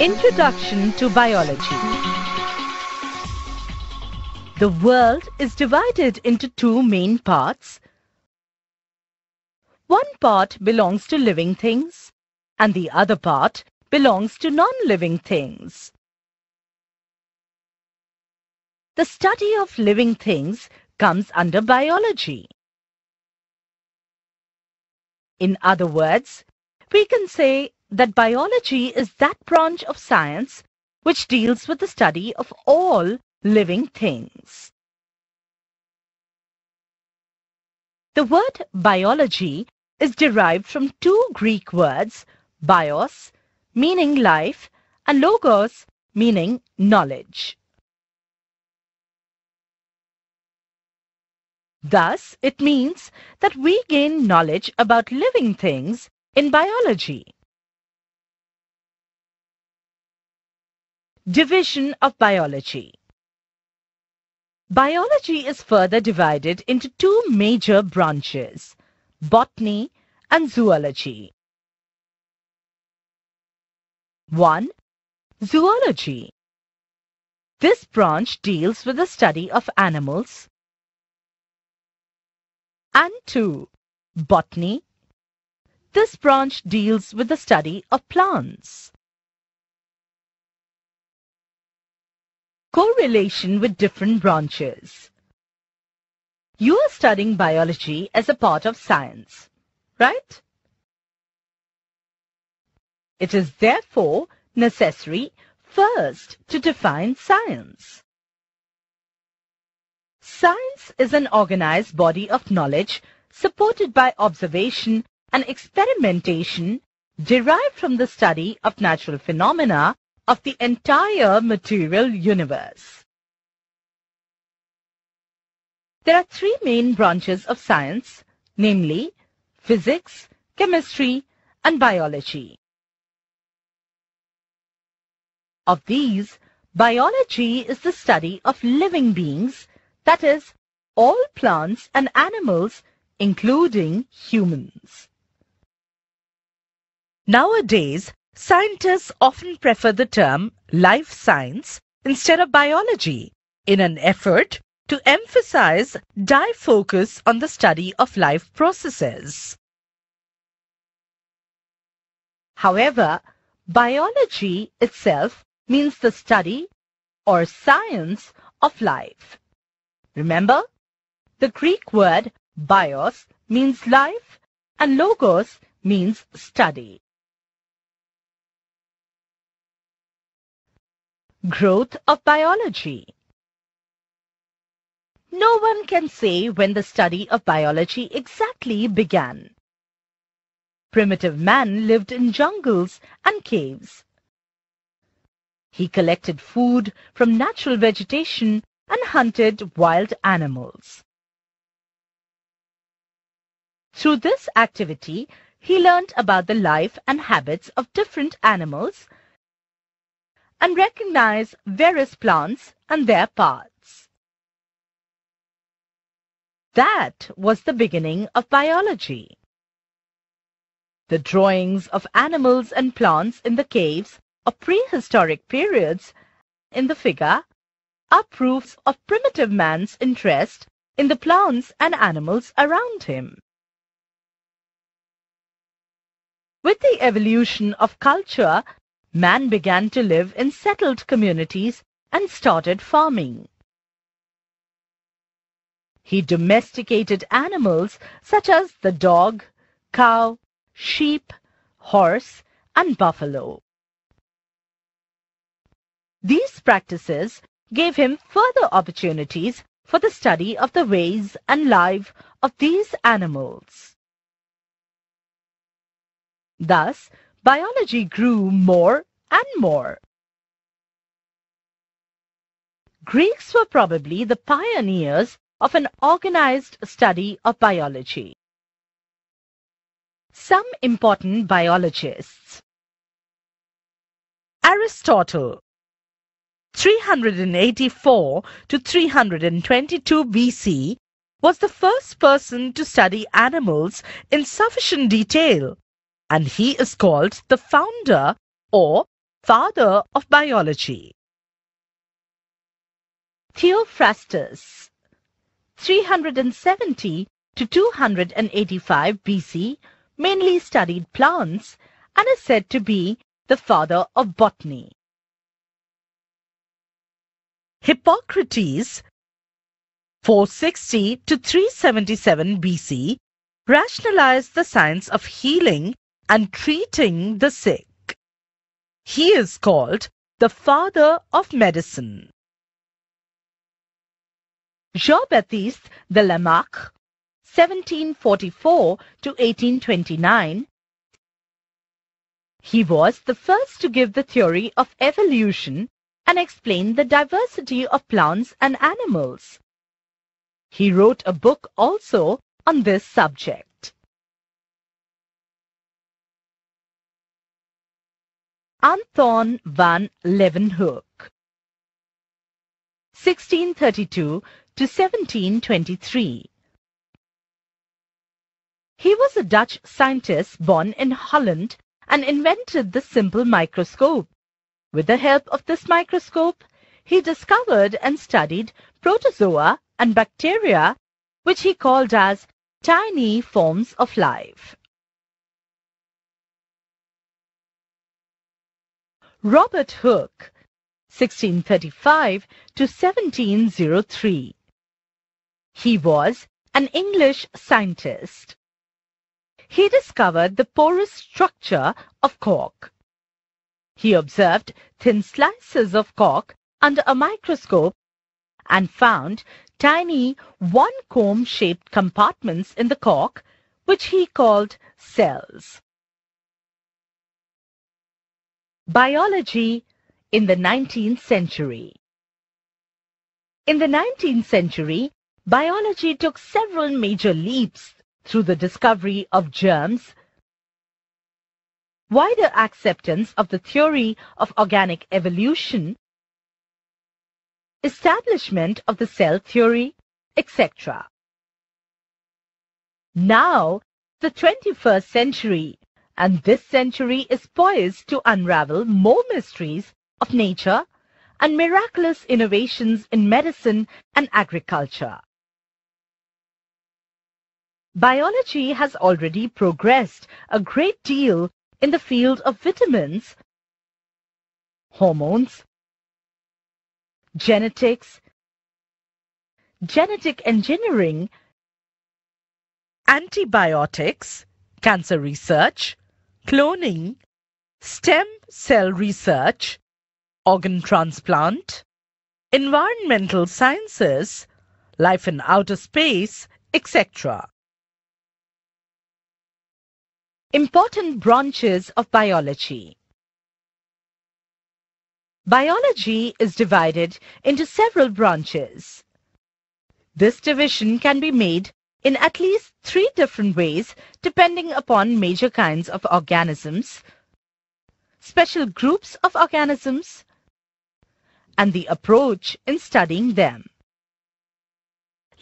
Introduction to Biology The world is divided into two main parts. One part belongs to living things and the other part belongs to non-living things. The study of living things comes under biology. In other words, we can say that biology is that branch of science which deals with the study of all living things. The word biology is derived from two Greek words, bios, meaning life, and logos, meaning knowledge. Thus, it means that we gain knowledge about living things in biology. Division of biology Biology is further divided into two major branches, botany and zoology. 1. Zoology This branch deals with the study of animals, and 2. Botany. This branch deals with the study of plants. Correlation with different branches. You are studying biology as a part of science, right? It is therefore necessary first to define science. Science is an organized body of knowledge supported by observation and experimentation derived from the study of natural phenomena of the entire material universe. There are three main branches of science, namely physics, chemistry, and biology. Of these, biology is the study of living beings that is, all plants and animals, including humans. Nowadays, scientists often prefer the term life science instead of biology in an effort to emphasize focus on the study of life processes. However, biology itself means the study or science of life. Remember, the Greek word bios means life and logos means study. Growth of biology No one can say when the study of biology exactly began. Primitive man lived in jungles and caves. He collected food from natural vegetation and hunted wild animals. Through this activity, he learned about the life and habits of different animals and recognize various plants and their parts. That was the beginning of biology. The drawings of animals and plants in the caves of prehistoric periods in the figure are proofs of primitive man's interest in the plants and animals around him. With the evolution of culture, man began to live in settled communities and started farming. He domesticated animals such as the dog, cow, sheep, horse, and buffalo. These practices gave him further opportunities for the study of the ways and life of these animals. Thus, biology grew more and more. Greeks were probably the pioneers of an organized study of biology. Some important biologists Aristotle 384 to 322 BC was the first person to study animals in sufficient detail, and he is called the founder or father of biology. Theophrastus 370 to 285 BC mainly studied plants and is said to be the father of botany. Hippocrates 460 to 377 BC rationalized the science of healing and treating the sick. He is called the father of medicine. Jean-Baptiste de Lamarck, 1744 to 1829, he was the first to give the theory of evolution and explain the diversity of plants and animals. He wrote a book also on this subject. Anton van Leeuwenhoek 1632 to 1723 He was a Dutch scientist born in Holland and invented the simple microscope. With the help of this microscope, he discovered and studied protozoa and bacteria, which he called as tiny forms of life. Robert Hooke, 1635 to 1703. He was an English scientist. He discovered the porous structure of cork. He observed thin slices of cork under a microscope and found tiny one-comb-shaped compartments in the cork, which he called cells. Biology in the 19th century In the 19th century, biology took several major leaps through the discovery of germs, wider acceptance of the theory of organic evolution, establishment of the cell theory, etc. Now, the 21st century and this century is poised to unravel more mysteries of nature and miraculous innovations in medicine and agriculture. Biology has already progressed a great deal in the field of vitamins, hormones, genetics, genetic engineering, antibiotics, cancer research, cloning, stem cell research, organ transplant, environmental sciences, life in outer space, etc. Important branches of biology Biology is divided into several branches. This division can be made in at least three different ways depending upon major kinds of organisms, special groups of organisms, and the approach in studying them.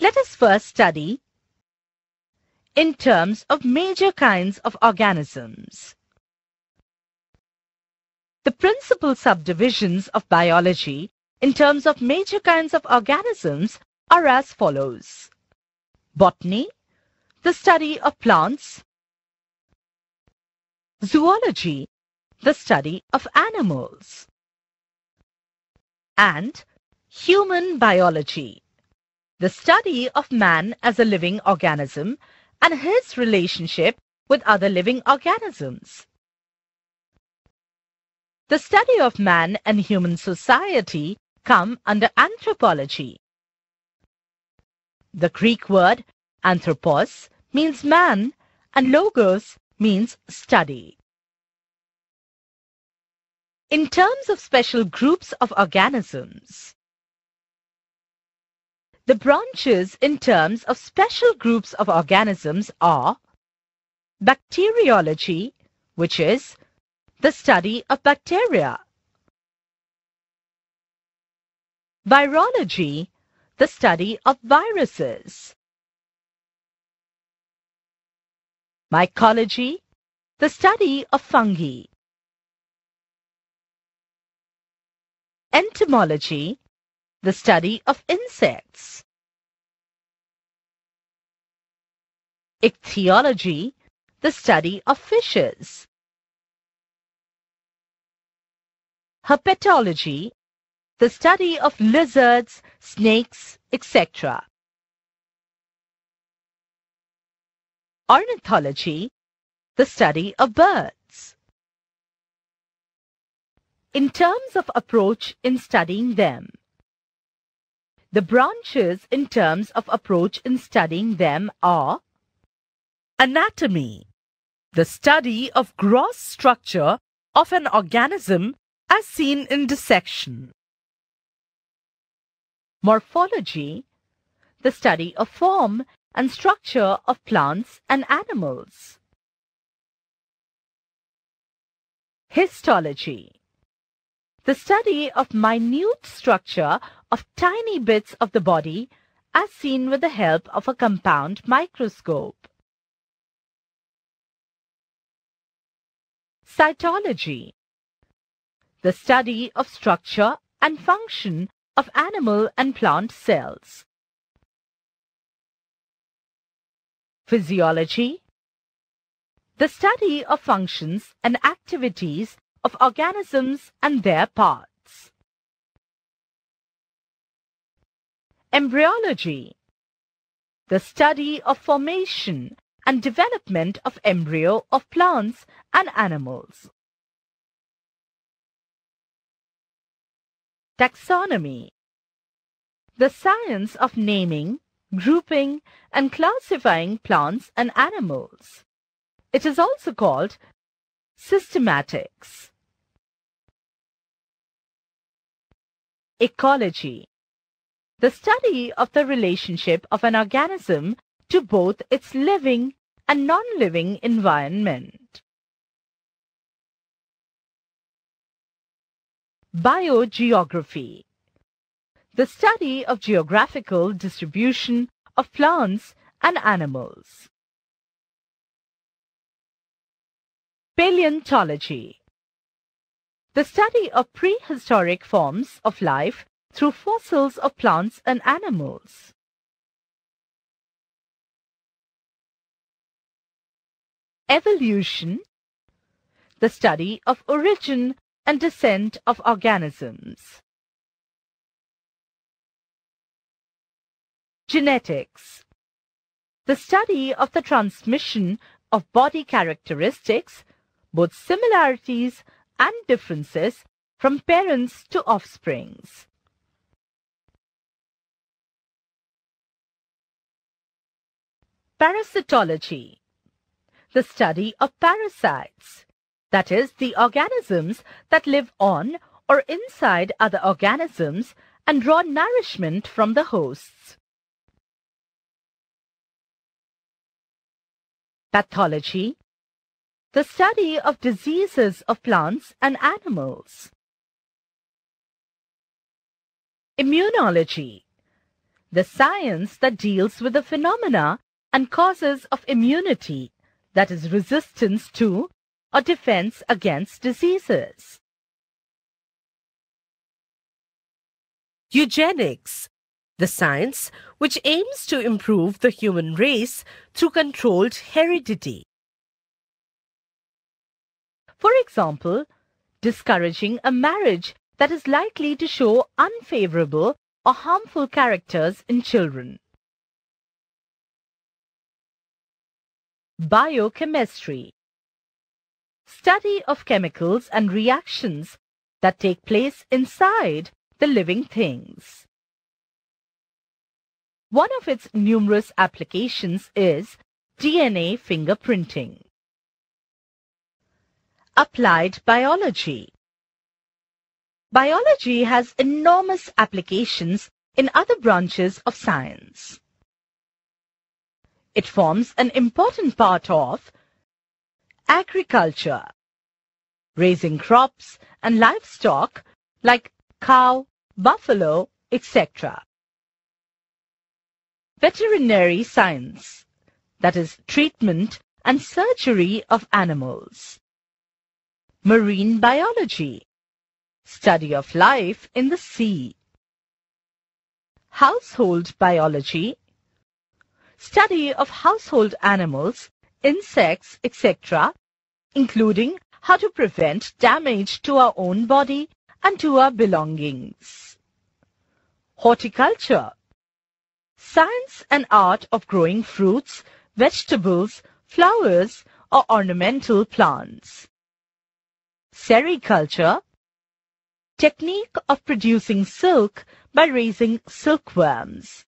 Let us first study in terms of major kinds of organisms. The principal subdivisions of biology in terms of major kinds of organisms are as follows. Botany, the study of plants. Zoology, the study of animals. And human biology, the study of man as a living organism and his relationship with other living organisms. The study of man and human society come under anthropology. The Greek word anthropos means man and logos means study. In terms of special groups of organisms, the branches in terms of special groups of organisms are bacteriology, which is the study of bacteria, virology, the study of viruses. Mycology, the study of fungi. Entomology, the study of insects. Ichthyology, the study of fishes. Herpetology, the study of lizards, snakes, etc. Ornithology, the study of birds. In terms of approach in studying them, the branches in terms of approach in studying them are Anatomy, the study of gross structure of an organism as seen in dissection. Morphology, the study of form and structure of plants and animals. Histology, the study of minute structure of tiny bits of the body as seen with the help of a compound microscope. Cytology, the study of structure and function of animal and plant cells. Physiology, the study of functions and activities of organisms and their parts. Embryology, the study of formation and development of embryo of plants and animals. Taxonomy The science of naming, grouping and classifying plants and animals. It is also called systematics. Ecology The study of the relationship of an organism to both its living and non-living environment. Biogeography The study of geographical distribution of plants and animals. Paleontology The study of prehistoric forms of life through fossils of plants and animals. Evolution The study of origin and descent of organisms. Genetics The study of the transmission of body characteristics, both similarities and differences from parents to offsprings. Parasitology The study of parasites that is, the organisms that live on or inside other organisms and draw nourishment from the hosts. Pathology The study of diseases of plants and animals. Immunology The science that deals with the phenomena and causes of immunity, that is resistance to or defense against diseases. Eugenics, the science which aims to improve the human race through controlled heredity. For example, discouraging a marriage that is likely to show unfavorable or harmful characters in children. Biochemistry study of chemicals and reactions that take place inside the living things. One of its numerous applications is DNA fingerprinting. Applied Biology Biology has enormous applications in other branches of science. It forms an important part of agriculture, raising crops and livestock like cow, buffalo, etc. Veterinary science, that is treatment and surgery of animals. Marine biology, Study of life in the sea. Household biology. Study of household animals, insects, etc., including how to prevent damage to our own body and to our belongings. Horticulture. Science and art of growing fruits, vegetables, flowers, or ornamental plants. Sericulture. Technique of producing silk by raising silkworms.